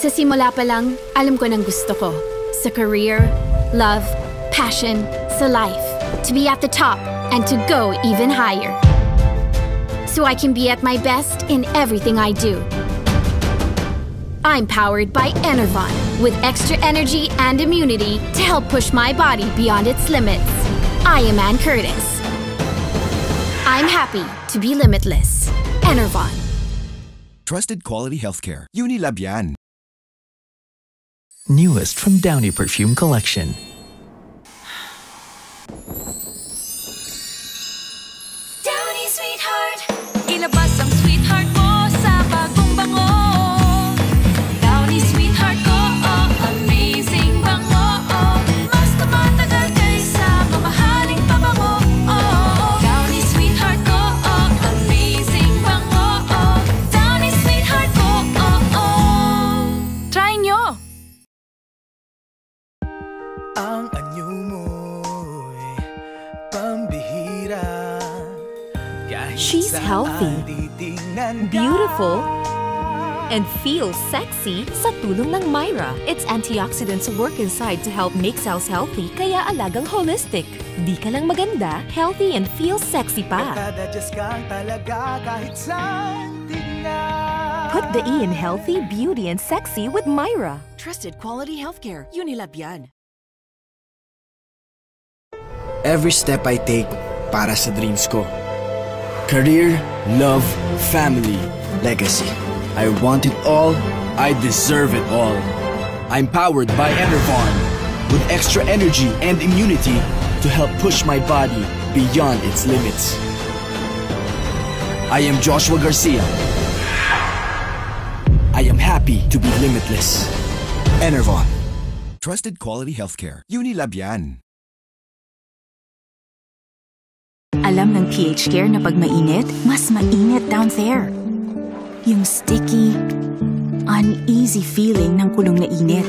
Sa simula pa lang, alam ko ng gusto ko. Sa career, love, passion, sa life. To be at the top and to go even higher. So I can be at my best in everything I do. I'm powered by Enervon with extra energy and immunity to help push my body beyond its limits. I am Anne Curtis. I'm happy to be limitless. Enervon. Trusted quality healthcare. Unilabian. Newest from Downy Perfume Collection. Ang anyo mo'y pambihira She's healthy, beautiful, and feels sexy sa tulong ng Myra. Its antioxidants work inside to help make cells healthy kaya alagang holistic. Di ka lang maganda, healthy and feel sexy pa. Put the E in healthy, beauty, and sexy with Myra. Trusted quality healthcare. Unilabian. Every step I take para sa dreams ko. Career, love, family, legacy. I want it all. I deserve it all. I'm powered by Enervon with extra energy and immunity to help push my body beyond its limits. I am Joshua Garcia. I am happy to be limitless. Enervon. Trusted quality healthcare. Unilabian. Alam ng PH Care na pag mainit, mas mainit down there. Yung sticky, uneasy feeling ng kulong na init.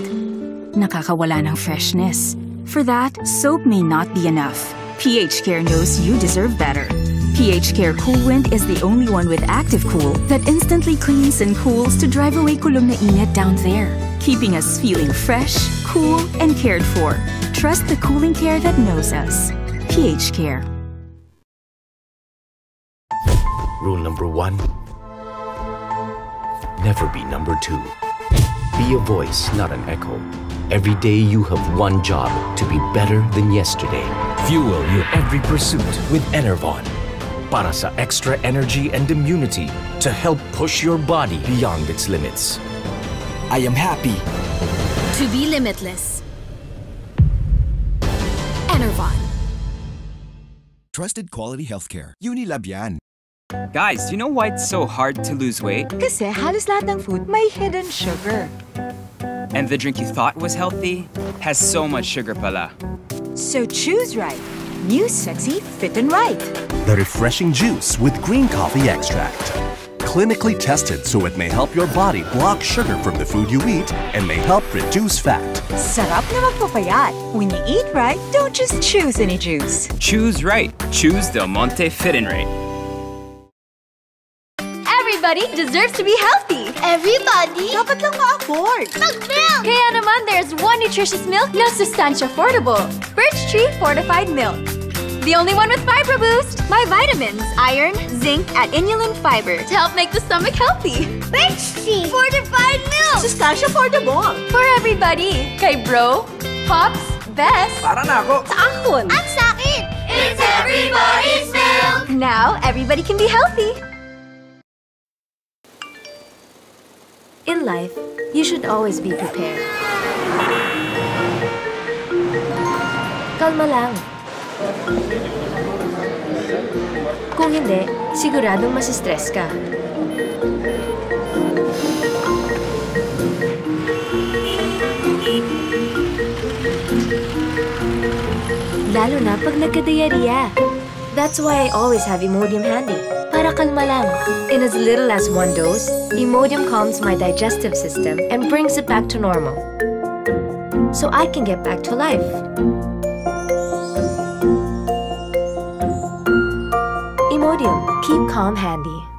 Nakakawala ng freshness. For that, soap may not be enough. PH Care knows you deserve better. PH Care Cool Wind is the only one with active cool that instantly cleans and cools to drive away kulong na init down there, keeping us feeling fresh, cool, and cared for. Trust the cooling care that knows us. PH Care. Rule number one Never be number two. Be a voice, not an echo. Every day you have one job to be better than yesterday. Fuel your every pursuit with Enervon. Para sa extra energy and immunity to help push your body beyond its limits. I am happy. To be limitless. Enervon. Trusted quality healthcare. Unilabian. Guys, do you know why it's so hard to lose weight? Kasi halos lahat ng food may hidden sugar. And the drink you thought was healthy has so much sugar pala. So choose right. New Sexy Fit and Right. The refreshing juice with green coffee extract. Clinically tested so it may help your body block sugar from the food you eat and may help reduce fat. Sarap na magpapayat. When you eat right, don't just choose any juice. Choose right. Choose Del Monte Fit and Right. Everybody deserves to be healthy. Everybody? Dapat lang ma-afford. Mag-milk! Kaya naman, there's one nutritious milk na sustansya affordable. Birch Tree Fortified Milk. The only one with Fiber Boost. My vitamins, iron, zinc, and inulin fiber to help make the stomach healthy. Birch Tree Fortified Milk. Sustansya affordable. For everybody. Kay Bro, Pops, Best. Para na ako. Sa akon. At sa akin. It's everybody's milk. Now, everybody can be healthy. Life, you should always be prepared. Kalma lang. Kung hindi, siguradong masistress ka. Lalo na pag nagka-diarrhea. That's why I always have Imodium handy. Para kalma lang. In as little as one dose, Imodium calms my digestive system and brings it back to normal. So I can get back to life. Imodium, keep calm handy.